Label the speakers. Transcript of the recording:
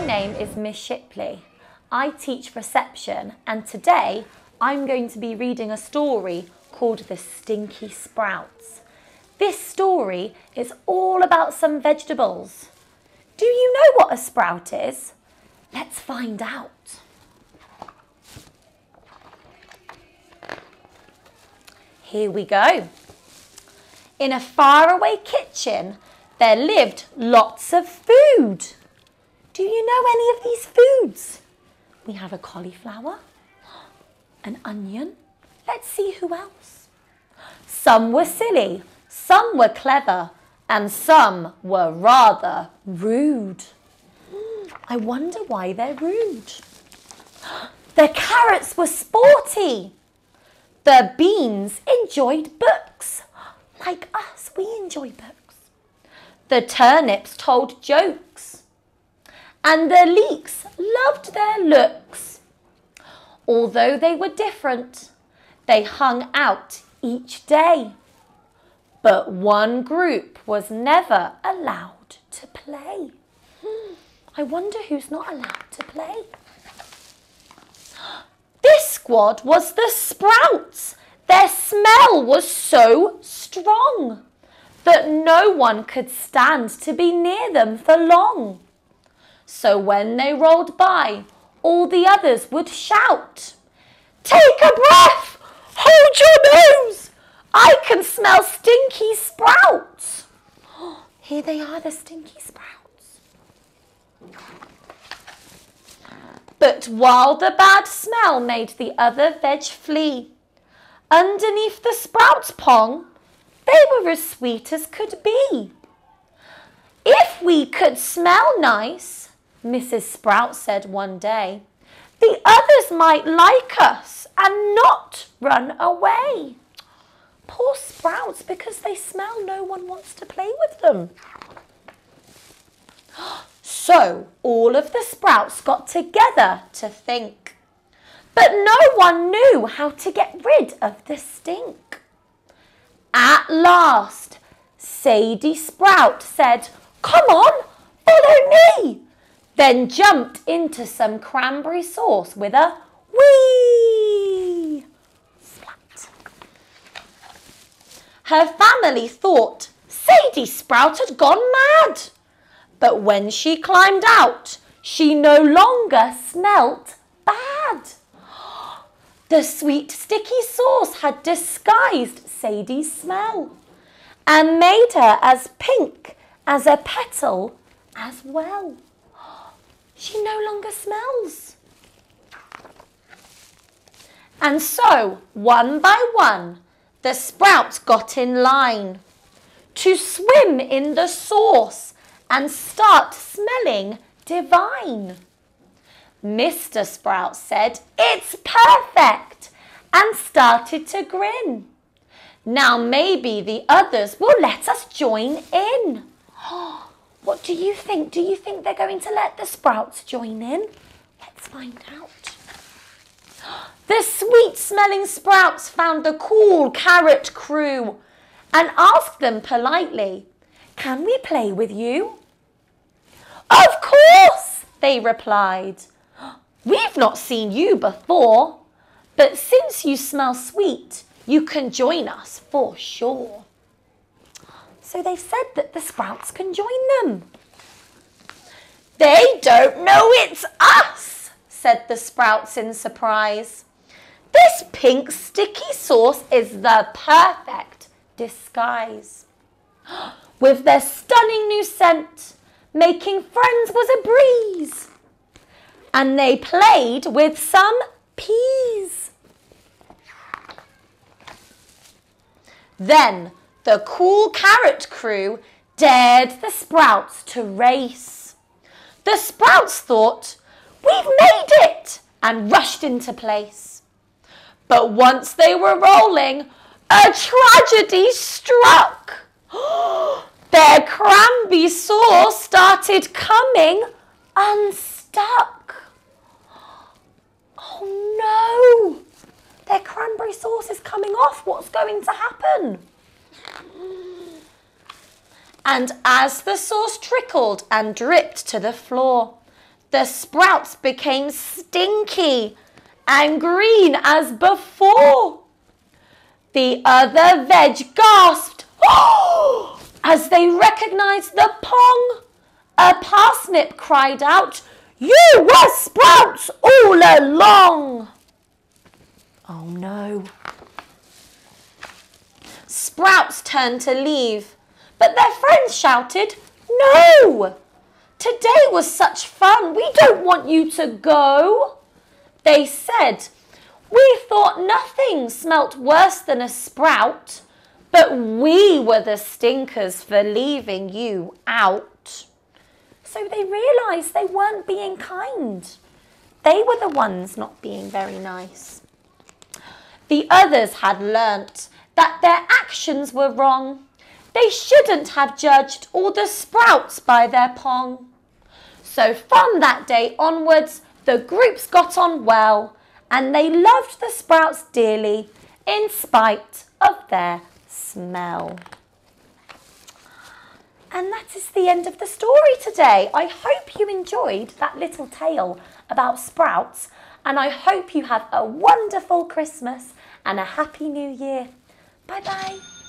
Speaker 1: My name is Miss Shipley. I teach reception and today I'm going to be reading a story called The Stinky Sprouts. This story is all about some vegetables. Do you know what a sprout is? Let's find out. Here we go. In a faraway kitchen, there lived lots of food. Do you know any of these foods? We have a cauliflower, an onion. Let's see who else. Some were silly, some were clever, and some were rather rude. I wonder why they're rude. The carrots were sporty. The beans enjoyed books. Like us, we enjoy books. The turnips told jokes. And the leeks loved their looks. Although they were different, they hung out each day. But one group was never allowed to play. Hmm, I wonder who's not allowed to play. This squad was the Sprouts. Their smell was so strong that no one could stand to be near them for long. So when they rolled by, all the others would shout, Take a breath! Hold your nose! I can smell stinky sprouts! Here they are, the stinky sprouts. But while the bad smell made the other veg flee, underneath the sprouts pong, they were as sweet as could be. If we could smell nice, Mrs. Sprout said one day, the others might like us and not run away. Poor sprouts, because they smell, no one wants to play with them. So all of the sprouts got together to think. But no one knew how to get rid of the stink. At last, Sadie Sprout said, Come on, follow me. Then jumped into some cranberry sauce with a wee. Her family thought Sadie Sprout had gone mad. But when she climbed out, she no longer smelt bad. The sweet sticky sauce had disguised Sadie's smell and made her as pink as a petal as well. She no longer smells. And so, one by one, the sprouts got in line to swim in the sauce and start smelling divine. Mr. Sprout said, It's perfect, and started to grin. Now maybe the others will let us join in. Oh, What do you think? Do you think they're going to let the Sprouts join in? Let's find out. The sweet smelling Sprouts found the cool carrot crew and asked them politely, Can we play with you? Of course, they replied. We've not seen you before, but since you smell sweet, you can join us for sure. So they've said that the sprouts can join them. They don't know it's us, said the sprouts in surprise. This pink sticky sauce is the perfect disguise. With their stunning new scent, making friends was a breeze. And they played with some peas. Then the cool carrot crew dared the sprouts to race. The sprouts thought, we've made it, and rushed into place. But once they were rolling, a tragedy struck. Their cranberry sauce started coming unstuck. Oh no! Their cranberry sauce is coming off. What's going to happen? And as the sauce trickled and dripped to the floor, the sprouts became stinky and green as before. The other veg gasped as they recognized the pong. A parsnip cried out, You were sprouts all along. Oh no. Sprouts turned to leave, but their friends shouted, No! Today was such fun. We don't want you to go. They said, We thought nothing smelt worse than a sprout, but we were the stinkers for leaving you out. So they realised they weren't being kind. They were the ones not being very nice. The others had learnt that their actions were wrong. They shouldn't have judged all the sprouts by their pong. So from that day onwards, the groups got on well and they loved the sprouts dearly in spite of their smell. And that is the end of the story today. I hope you enjoyed that little tale about sprouts and I hope you have a wonderful Christmas and a happy new year. 拜拜。